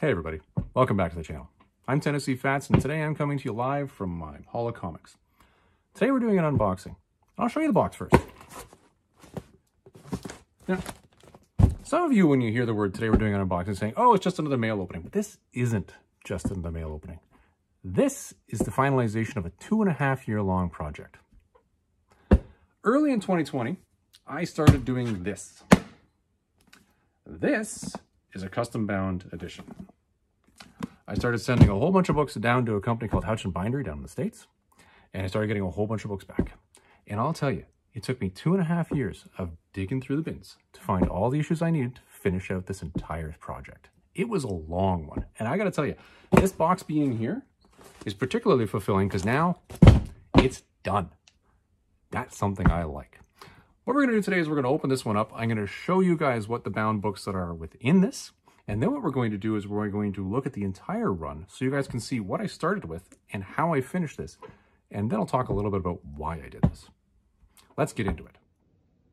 Hey everybody, welcome back to the channel. I'm Tennessee Fats and today I'm coming to you live from my Hall of Comics. Today we're doing an unboxing. I'll show you the box first. Now, some of you when you hear the word today we're doing an unboxing saying, oh, it's just another mail opening. But this isn't just another mail opening. This is the finalization of a two and a half year long project. Early in 2020, I started doing this. This is a custom bound edition. I started sending a whole bunch of books down to a company called Houchen Bindery down in the States, and I started getting a whole bunch of books back. And I'll tell you, it took me two and a half years of digging through the bins to find all the issues I needed to finish out this entire project. It was a long one, and I gotta tell you, this box being here is particularly fulfilling because now it's done. That's something I like. What we're going to do today is we're going to open this one up. I'm going to show you guys what the bound books that are within this. And then what we're going to do is we're going to look at the entire run so you guys can see what I started with and how I finished this. And then I'll talk a little bit about why I did this. Let's get into it.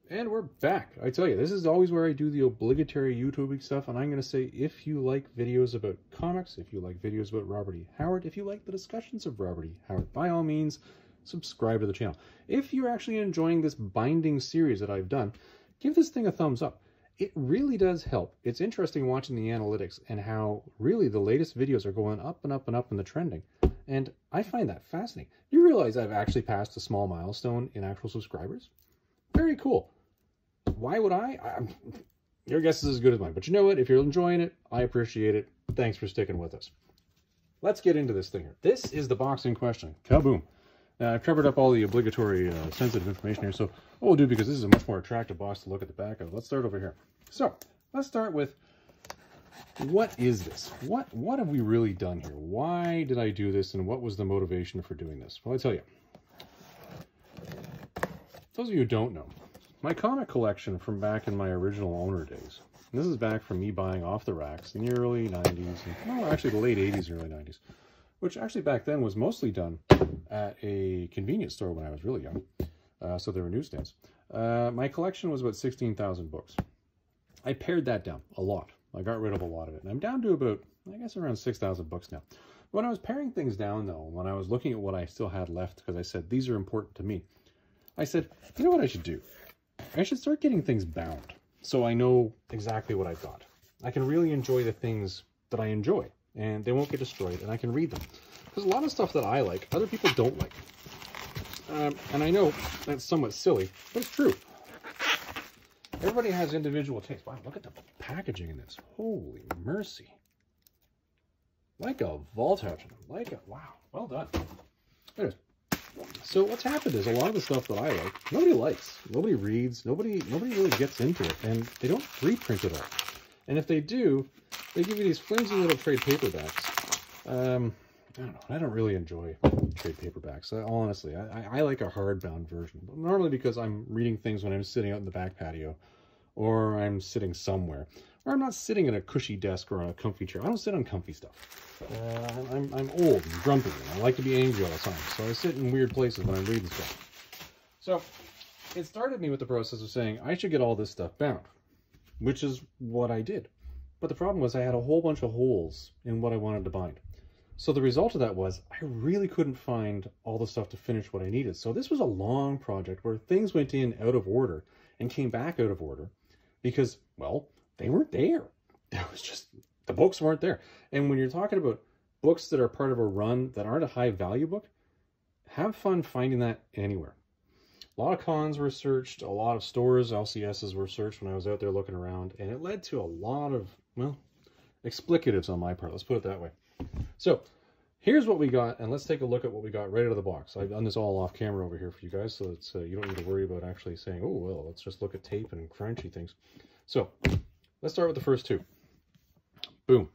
And we're back. I tell you, this is always where I do the obligatory YouTubing stuff. And I'm going to say, if you like videos about comics, if you like videos about Robert E. Howard, if you like the discussions of Robert E. Howard, by all means, subscribe to the channel. If you're actually enjoying this binding series that I've done, give this thing a thumbs up. It really does help. It's interesting watching the analytics and how really the latest videos are going up and up and up in the trending. And I find that fascinating. You realize I've actually passed a small milestone in actual subscribers? Very cool. Why would I? I'm, your guess is as good as mine. But you know what? If you're enjoying it, I appreciate it. Thanks for sticking with us. Let's get into this thing here. This is the box in question. Kaboom. Now, I've covered up all the obligatory uh, sensitive information here, so what we'll do, because this is a much more attractive box to look at the back of, let's start over here. So, let's start with, what is this? What, what have we really done here? Why did I do this, and what was the motivation for doing this? Well, I tell you. Those of you who don't know, my comic collection from back in my original owner days, this is back from me buying off the racks in the early 90s, and, well, actually the late 80s and early 90s which actually back then was mostly done at a convenience store when I was really young. Uh, so there were newsstands. Uh, my collection was about 16,000 books. I pared that down a lot. I got rid of a lot of it. And I'm down to about, I guess, around 6,000 books now. When I was paring things down, though, when I was looking at what I still had left, because I said, these are important to me, I said, you know what I should do? I should start getting things bound so I know exactly what I've got. I can really enjoy the things that I enjoy and they won't get destroyed, and I can read them. There's a lot of stuff that I like, other people don't like. Um, and I know that's somewhat silly, but it's true. Everybody has individual tastes. Wow, look at the packaging in this. Holy mercy. Like a vault Like a, wow, well done. Anyways, so what's happened is a lot of the stuff that I like, nobody likes. Nobody reads. Nobody nobody really gets into it. And they don't reprint it all. And if they do, they give you these flimsy little trade paperbacks. Um, I don't know. I don't really enjoy trade paperbacks. I, honestly, I, I like a hardbound version. Normally because I'm reading things when I'm sitting out in the back patio, or I'm sitting somewhere, or I'm not sitting in a cushy desk or on a comfy chair. I don't sit on comfy stuff. Uh, I'm, I'm old and grumpy, and I like to be angry all the time. So I sit in weird places when I'm reading stuff. So it started me with the process of saying I should get all this stuff bound which is what I did. But the problem was I had a whole bunch of holes in what I wanted to bind. So the result of that was I really couldn't find all the stuff to finish what I needed. So this was a long project where things went in out of order and came back out of order because, well, they weren't there. It was just, the books weren't there. And when you're talking about books that are part of a run that aren't a high value book, have fun finding that anywhere. A lot of cons were searched, a lot of stores, LCSs were searched when I was out there looking around, and it led to a lot of, well, explicatives on my part. Let's put it that way. So here's what we got, and let's take a look at what we got right out of the box. I've done this all off camera over here for you guys, so it's uh, you don't need to worry about actually saying, oh, well, let's just look at tape and crunchy things. So let's start with the first two. Boom.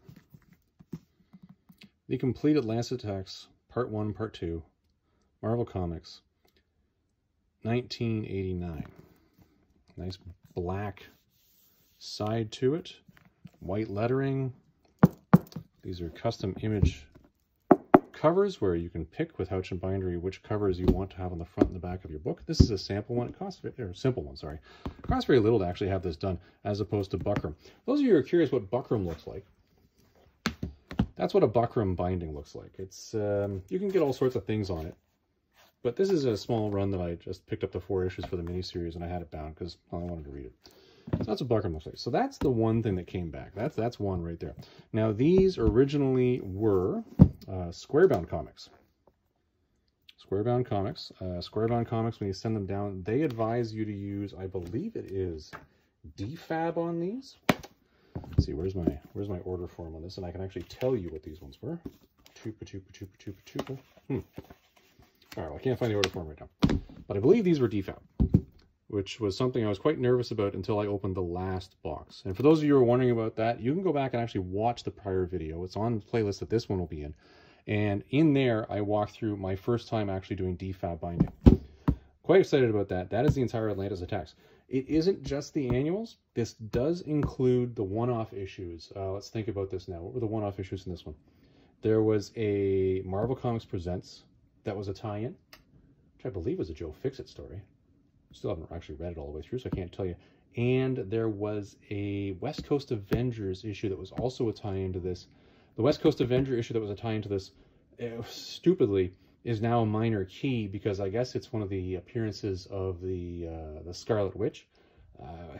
The Complete Atlantis Attacks, Part 1, Part 2, Marvel Comics, 1989. Nice black side to it, white lettering. These are custom image covers where you can pick with Houchen Bindery which covers you want to have on the front and the back of your book. This is a sample one. It costs, or simple one, sorry. It costs very little to actually have this done as opposed to Buckram. Those of you who are curious what Buckram looks like, That's what a buckram binding looks like. It's um, You can get all sorts of things on it. But this is a small run that I just picked up the four issues for the miniseries and I had it bound because well, I wanted to read it. So that's what buckram looks like. So that's the one thing that came back. That's that's one right there. Now these originally were uh, squarebound comics. Squarebound comics. Uh, squarebound comics, when you send them down, they advise you to use, I believe it is DFAB on these. Let's see, where's my where's my order form on this? And I can actually tell you what these ones were. Tupa, tupa, tupa, tupa, tupa. Hmm. All right, well, I can't find the order form right now. But I believe these were DFAB, which was something I was quite nervous about until I opened the last box. And for those of you who are wondering about that, you can go back and actually watch the prior video. It's on the playlist that this one will be in. And in there, I walk through my first time actually doing DFAB binding. Quite excited about that. That is the entire Atlantis Attacks. It isn't just the annuals. This does include the one-off issues. Uh, let's think about this now. What were the one-off issues in this one? There was a Marvel Comics Presents that was a tie-in, which I believe was a Joe Fixit story. Still haven't actually read it all the way through, so I can't tell you. And there was a West Coast Avengers issue that was also a tie-in to this. The West Coast Avenger issue that was a tie-in to this, uh, stupidly, is now a minor key because I guess it's one of the appearances of the uh, the Scarlet Witch. Uh,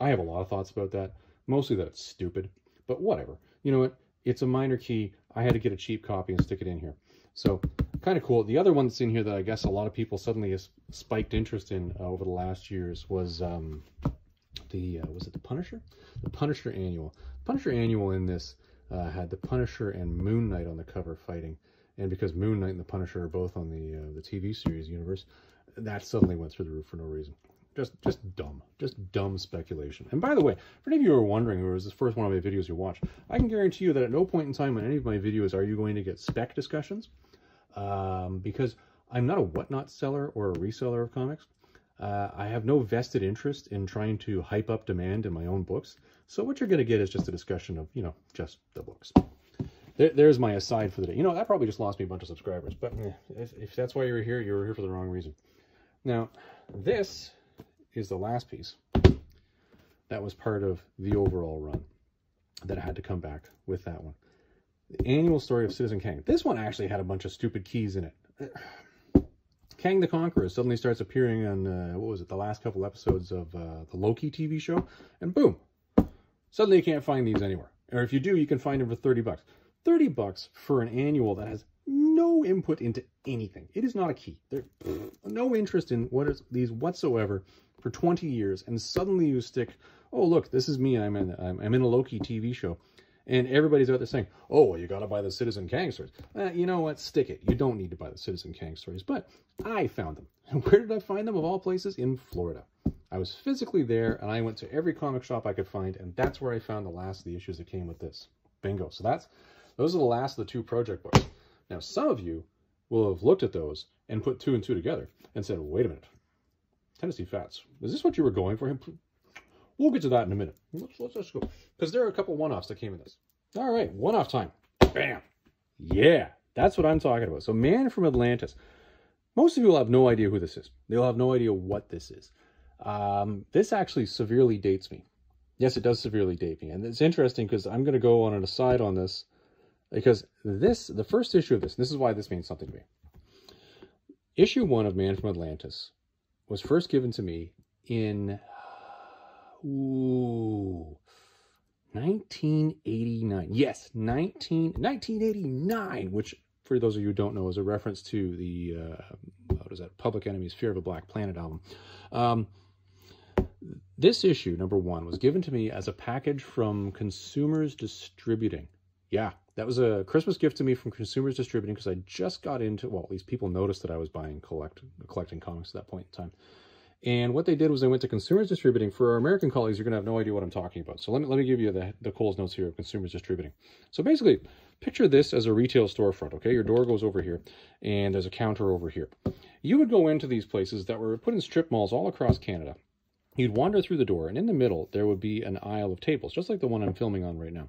I have a lot of thoughts about that. Mostly that it's stupid, but whatever. You know what? It's a minor key. I had to get a cheap copy and stick it in here. So kind of cool. The other one that's in here that I guess a lot of people suddenly has spiked interest in uh, over the last years was um, the, uh, was it the Punisher? The Punisher Annual. Punisher Annual in this uh, had the Punisher and Moon Knight on the cover fighting. And because Moon Knight and the Punisher are both on the uh, the TV series universe, that suddenly went through the roof for no reason. Just just dumb. Just dumb speculation. And by the way, for any of you who are wondering, or is this first one of my videos you watch, I can guarantee you that at no point in time on any of my videos are you going to get spec discussions. Um, because I'm not a whatnot seller or a reseller of comics. Uh, I have no vested interest in trying to hype up demand in my own books. So what you're going to get is just a discussion of, you know, just the books. There, there's my aside for the day. You know, that probably just lost me a bunch of subscribers. But eh, if, if that's why you were here, you were here for the wrong reason. Now, this is the last piece that was part of the overall run that I had to come back with that one. The annual story of Citizen Kang. This one actually had a bunch of stupid keys in it. Kang the Conqueror suddenly starts appearing on, uh, what was it, the last couple episodes of uh, the Loki TV show, and boom, suddenly you can't find these anywhere. Or if you do, you can find them for 30 bucks. 30 bucks for an annual that has no input into anything. It is not a key. There's no interest in what is these whatsoever for 20 years, and suddenly you stick, oh, look, this is me, I'm in, I'm, I'm in a Loki TV show. And everybody's out there saying, oh, well, you got to buy the Citizen Kang stories. Uh, you know what? Stick it. You don't need to buy the Citizen Kang stories. But I found them. And where did I find them, of all places? In Florida. I was physically there, and I went to every comic shop I could find, and that's where I found the last of the issues that came with this. Bingo. So that's those are the last of the two project books. Now, some of you will have looked at those and put two and two together and said, wait a minute, Tennessee Fats, is this what you were going for? We'll get to that in a minute. Let's, let's just go. Because there are a couple one-offs that came in this. All right, one-off time. Bam. Yeah, that's what I'm talking about. So Man from Atlantis. Most of you will have no idea who this is. They'll have no idea what this is. Um, this actually severely dates me. Yes, it does severely date me. And it's interesting because I'm going to go on an aside on this because this, the first issue of this, this is why this means something to me. Issue one of Man from Atlantis was first given to me in ooh, 1989. Yes, 19, 1989, which for those of you who don't know is a reference to the, uh, what is that, Public Enemy's Fear of a Black Planet album. Um, this issue, number one, was given to me as a package from Consumers Distributing. Yeah, that was a Christmas gift to me from Consumers Distributing because I just got into, well, at least people noticed that I was buying, collect, collecting comics at that point in time. And what they did was they went to Consumers Distributing. For our American colleagues, you're going to have no idea what I'm talking about. So let me, let me give you the, the Coles notes here of Consumers Distributing. So basically, picture this as a retail storefront, okay? Your door goes over here, and there's a counter over here. You would go into these places that were put in strip malls all across Canada. You'd wander through the door, and in the middle, there would be an aisle of tables, just like the one I'm filming on right now.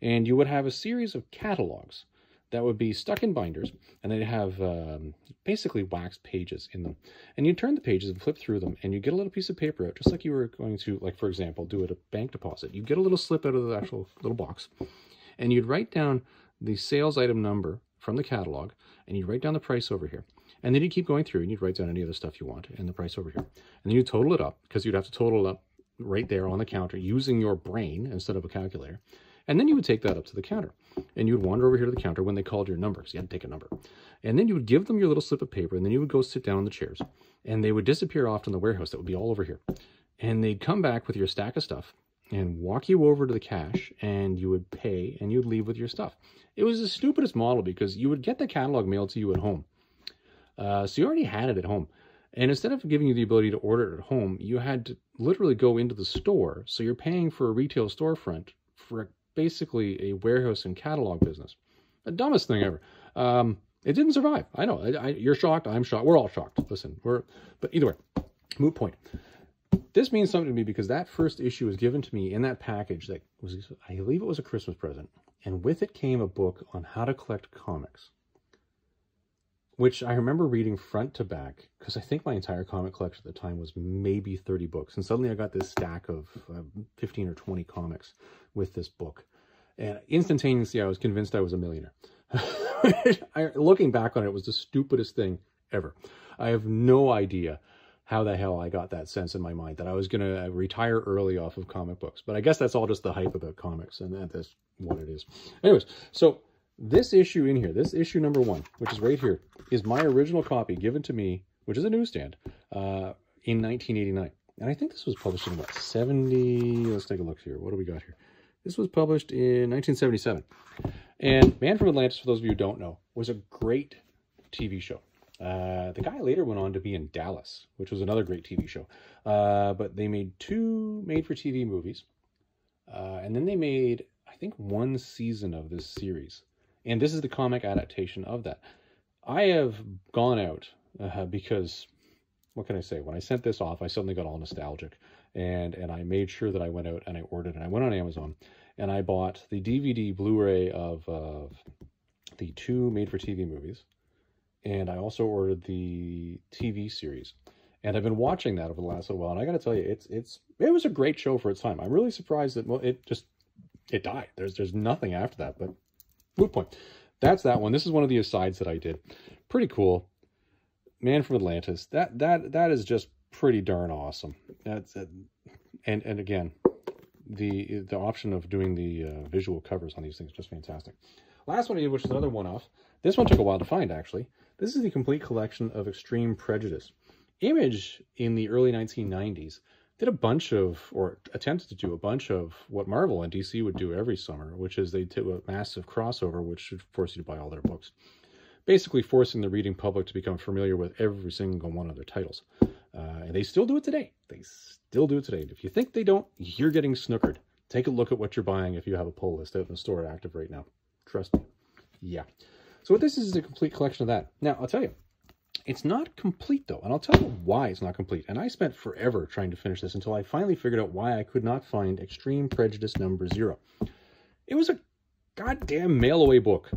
And you would have a series of catalogs that would be stuck in binders, and they'd have um, basically wax pages in them. And you turn the pages and flip through them, and you get a little piece of paper out, just like you were going to, like, for example, do at a bank deposit. You get a little slip out of the actual little box, and you'd write down the sales item number from the catalog, and you'd write down the price over here. And then you'd keep going through and you'd write down any other stuff you want and the price over here. And then you total it up because you'd have to total it up right there on the counter using your brain instead of a calculator. And then you would take that up to the counter and you would wander over here to the counter when they called your number because You had to take a number. And then you would give them your little slip of paper and then you would go sit down on the chairs and they would disappear off in the warehouse that would be all over here. And they'd come back with your stack of stuff and walk you over to the cash and you would pay and you'd leave with your stuff. It was the stupidest model because you would get the catalog mailed to you at home. Uh, so you already had it at home. And instead of giving you the ability to order it at home, you had to literally go into the store. So you're paying for a retail storefront for basically a warehouse and catalog business. The dumbest thing ever. Um, it didn't survive. I know. I, I, you're shocked. I'm shocked. We're all shocked. Listen, we're. But either way, moot point. This means something to me because that first issue was given to me in that package that was, I believe it was a Christmas present, and with it came a book on how to collect comics which I remember reading front to back because I think my entire comic collection at the time was maybe 30 books. And suddenly I got this stack of uh, 15 or 20 comics with this book. And instantaneously, I was convinced I was a millionaire. I, looking back on it, it was the stupidest thing ever. I have no idea how the hell I got that sense in my mind that I was going to retire early off of comic books. But I guess that's all just the hype about comics, and that's what it is. Anyways, so this issue in here, this issue number one, which is right here, is my original copy given to me, which is a newsstand, uh, in 1989. And I think this was published in, what, 70? Let's take a look here. What do we got here? This was published in 1977. And Man from Atlantis, for those of you who don't know, was a great TV show. Uh, the guy later went on to be in Dallas, which was another great TV show. Uh, but they made two made-for-TV movies. Uh, and then they made, I think, one season of this series. And this is the comic adaptation of that. I have gone out uh, because, what can I say? When I sent this off, I suddenly got all nostalgic. And, and I made sure that I went out and I ordered and I went on Amazon and I bought the DVD Blu-ray of uh, the two made-for-TV movies. And I also ordered the TV series. And I've been watching that over the last little while. And I got to tell you, it's it's it was a great show for its time. I'm really surprised that well, it just it died. There's there's nothing after that. But Moot point. That's that one. This is one of the asides that I did. Pretty cool. Man from Atlantis. That that that is just pretty darn awesome. That's uh, and and again, the the option of doing the uh, visual covers on these things just fantastic. Last one I did, which is another one-off. This one took a while to find, actually. This is the complete collection of Extreme Prejudice. Image in the early 1990s did a bunch of, or attempted to do a bunch of what Marvel and DC would do every summer, which is they do a massive crossover, which should force you to buy all their books. Basically forcing the reading public to become familiar with every single one of their titles. Uh, and they still do it today. They still do it today. If you think they don't, you're getting snookered. Take a look at what you're buying if you have a pull list out in the store active right now. Trust me. Yeah. So what this is is a complete collection of that. Now, I'll tell you, it's not complete though, and I'll tell you why it's not complete. And I spent forever trying to finish this until I finally figured out why I could not find Extreme Prejudice number zero. It was a goddamn mail-away book.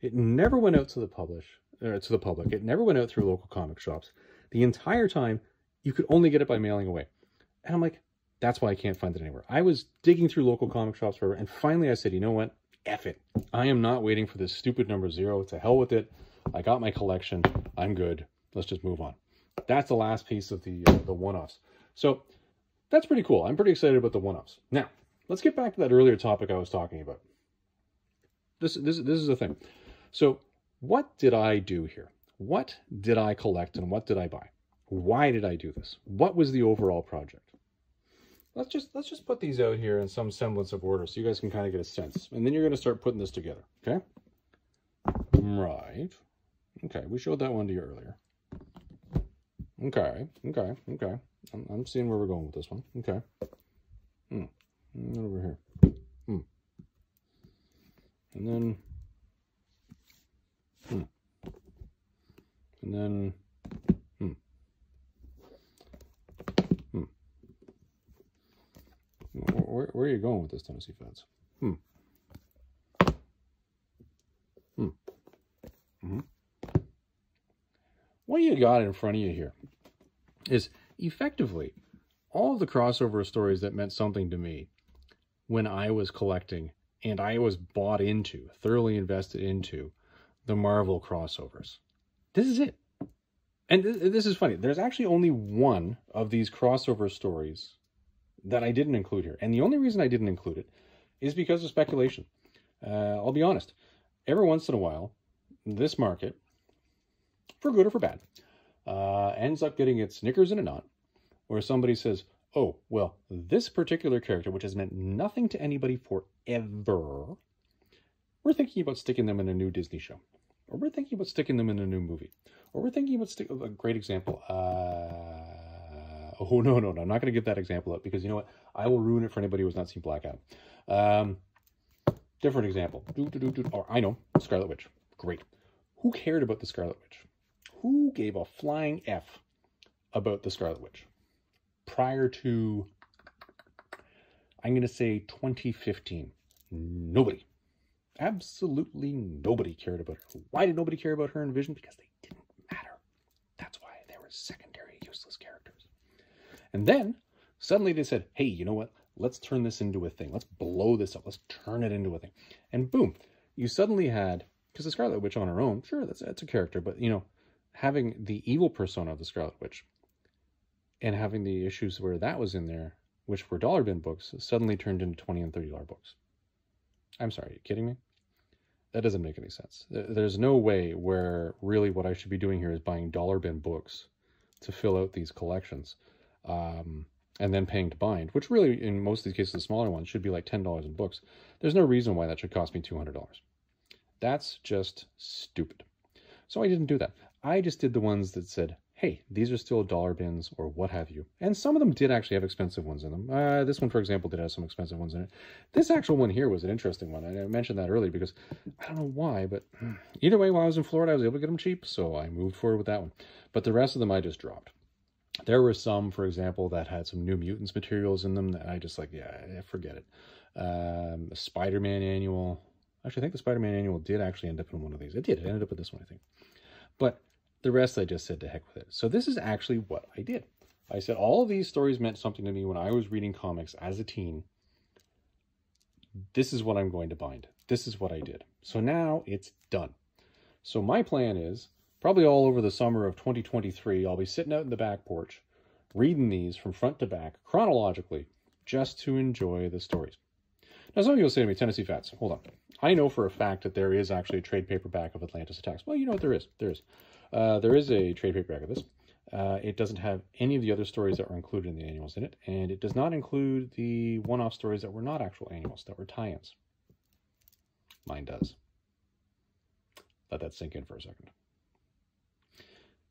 It never went out to the publish uh, to the public. It never went out through local comic shops. The entire time, you could only get it by mailing away. And I'm like, that's why I can't find it anywhere. I was digging through local comic shops forever, and finally I said, you know what? F it. I am not waiting for this stupid number zero. To hell with it. I got my collection. I'm good. Let's just move on. That's the last piece of the, uh, the one-offs. So that's pretty cool. I'm pretty excited about the one-offs. Now, let's get back to that earlier topic I was talking about. This, this, this is the thing. So what did I do here? What did I collect and what did I buy? Why did I do this? What was the overall project? Let's just let's just put these out here in some semblance of order so you guys can kind of get a sense. And then you're going to start putting this together, okay? Right. Okay, we showed that one to you earlier. Okay, okay, okay. I'm, I'm seeing where we're going with this one. Okay. Hmm. Over here. Hmm. And then... Hmm. And then... Hmm. Hmm. Where, where are you going with this, Tennessee? Hmm. Hmm. What you got in front of you here is effectively all the crossover stories that meant something to me when I was collecting and I was bought into, thoroughly invested into the Marvel crossovers. This is it. And th- this is funny. There's actually only one of these crossover stories that I didn't include here. And the only reason I didn't include it is because of speculation. Uh, I'll be honest. Every once in a while, this market, for good or for bad, uh, ends up getting its knickers in a knot, where somebody says, oh, well, this particular character, which has meant nothing to anybody forever, we're thinking about sticking them in a new Disney show. Or we're thinking about sticking them in a new movie. Or we're thinking about stick a great example. Uh, oh no, no, no! I'm not going to give that example up because you know what? I will ruin it for anybody who has not seen Blackout. Um, different example. Or I know Scarlet Witch. Great. Who cared about the Scarlet Witch? Who gave a flying f about the Scarlet Witch prior to? I'm going to say 2015. Nobody. Absolutely nobody cared about her. Why did nobody care about her in Vision? Because they didn't matter. That's why they were secondary, useless characters. And then suddenly they said, hey, you know what? Let's turn this into a thing. Let's blow this up. Let's turn it into a thing. And boom, you suddenly had, because the Scarlet Witch on her own, sure, that's, that's a character, but you know, having the evil persona of the Scarlet Witch and having the issues where that was in there, which were dollar bin books, suddenly turned into 20 and $30 books. I'm sorry, are you kidding me? That doesn't make any sense. There's no way where really what I should be doing here is buying dollar bin books to fill out these collections um, and then paying to bind, which really, in most of these cases, the smaller ones should be like $10 in books. There's no reason why that should cost me $200. That's just stupid. So I didn't do that. I just did the ones that said, hey, these are still dollar bins or what have you. And some of them did actually have expensive ones in them. Uh, this one, for example, did have some expensive ones in it. This actual one here was an interesting one. I mentioned that earlier because I don't know why, but either way, while I was in Florida, I was able to get them cheap, so I moved forward with that one. But the rest of them I just dropped. There were some, for example, that had some New Mutants materials in them that I just like, yeah, forget it. Um, Spider-Man annual. Actually, I think the Spider-Man annual did actually end up in one of these. It did. It ended up with this one, I think. But the rest I just said to heck with it. So this is actually what I did. I said all of these stories meant something to me when I was reading comics as a teen. This is what I'm going to bind. This is what I did. So now it's done. So my plan is probably all over the summer of 2023, I'll be sitting out in the back porch reading these from front to back chronologically just to enjoy the stories. Now, some of you will say to me, Tennessee Fats, hold on. I know for a fact that there is actually a trade paperback of Atlantis Attacks. Well, you know what there is. There is. Uh, there is a trade paperback of this. Uh, it doesn't have any of the other stories that were included in the annuals in it, and it does not include the one-off stories that were not actual annuals, that were tie-ins. Mine does. Let that sink in for a second.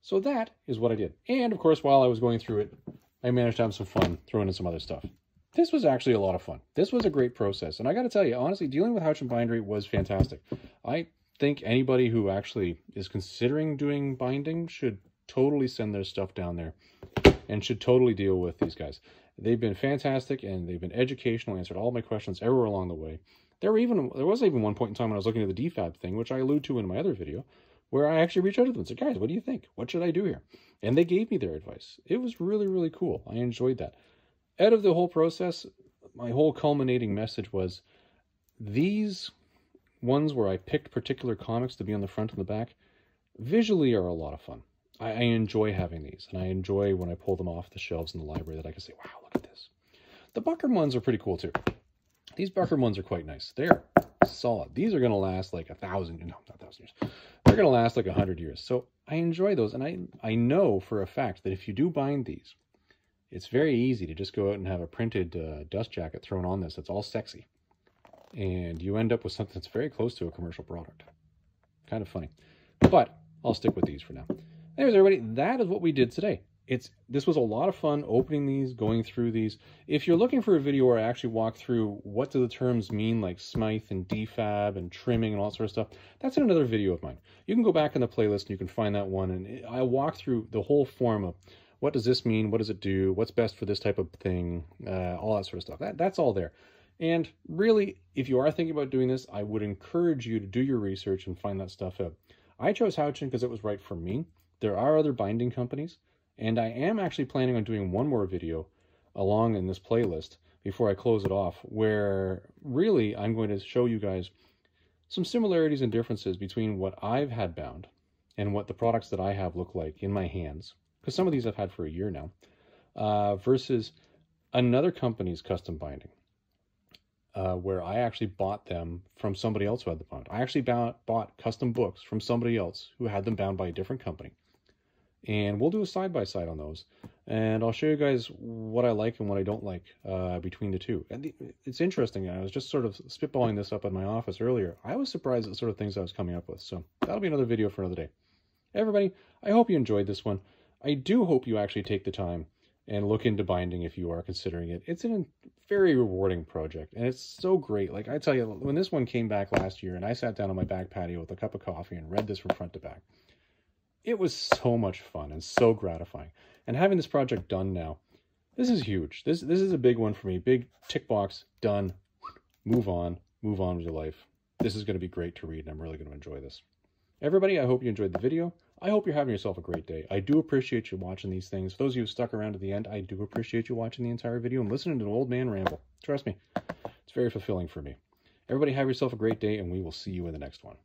So that is what I did. And, of course, while I was going through it, I managed to have some fun throwing in some other stuff. This was actually a lot of fun. This was a great process. And I got to tell you, honestly, dealing with Houchen Bindery was fantastic. I think anybody who actually is considering doing binding should totally send their stuff down there and should totally deal with these guys. They've been fantastic and they've been educational, answered all my questions everywhere along the way. There were even there was even one point in time when I was looking at the DFAB thing, which I allude to in my other video, where I actually reached out to them and said, guys, what do you think? What should I do here? And they gave me their advice. It was really, really cool. I enjoyed that. Out of the whole process, my whole culminating message was these ones where I picked particular comics to be on the front and the back, visually are a lot of fun. I, I enjoy having these, and I enjoy when I pull them off the shelves in the library that I can say, wow, look at this. The Buckram ones are pretty cool too. These Buckram ones are quite nice. They're solid. These are going to last like a thousand, no, not a thousand years. They're going to last like a hundred years. So I enjoy those. And I, I know for a fact that if you do bind these, it's very easy to just go out and have a printed uh, dust jacket thrown on this. That's all sexy and you end up with something that's very close to a commercial product. Kind of funny. But I'll stick with these for now. Anyways, everybody, that is what we did today. It's This was a lot of fun opening these, going through these. If you're looking for a video where I actually walk through what do the terms mean, like Smyth and defab and trimming and all that sort of stuff, that's in another video of mine. You can go back in the playlist and you can find that one. And I walk through the whole form of what does this mean? What does it do? What's best for this type of thing? Uh, all that sort of stuff. That, that's all there. And really, if you are thinking about doing this, I would encourage you to do your research and find that stuff out. I chose Houchen because it was right for me. There are other binding companies, and I am actually planning on doing one more video along in this playlist before I close it off, where really I'm going to show you guys some similarities and differences between what I've had bound and what the products that I have look like in my hands, because some of these I've had for a year now, uh, versus another company's custom binding, uh, where I actually bought them from somebody else who had the bound. I actually bought, bought custom books from somebody else who had them bound by a different company. And we'll do a side-by-side -side on those. And I'll show you guys what I like and what I don't like uh, between the two. And the, it's interesting. I was just sort of spitballing this up in my office earlier. I was surprised at the sort of things I was coming up with. So that'll be another video for another day. Everybody, I hope you enjoyed this one. I do hope you actually take the time and look into binding if you are considering it. It's a very rewarding project and it's so great. Like I tell you, when this one came back last year and I sat down on my back patio with a cup of coffee and read this from front to back, it was so much fun and so gratifying. And having this project done now, this is huge. This this is a big one for me. Big tick box, done. Move on. Move on with your life. This is going to be great to read and I'm really going to enjoy this. Everybody, I hope you enjoyed the video. I hope you're having yourself a great day. I do appreciate you watching these things. For those of you who stuck around to the end, I do appreciate you watching the entire video and listening to an old man ramble. Trust me, it's very fulfilling for me. Everybody have yourself a great day, and we will see you in the next one.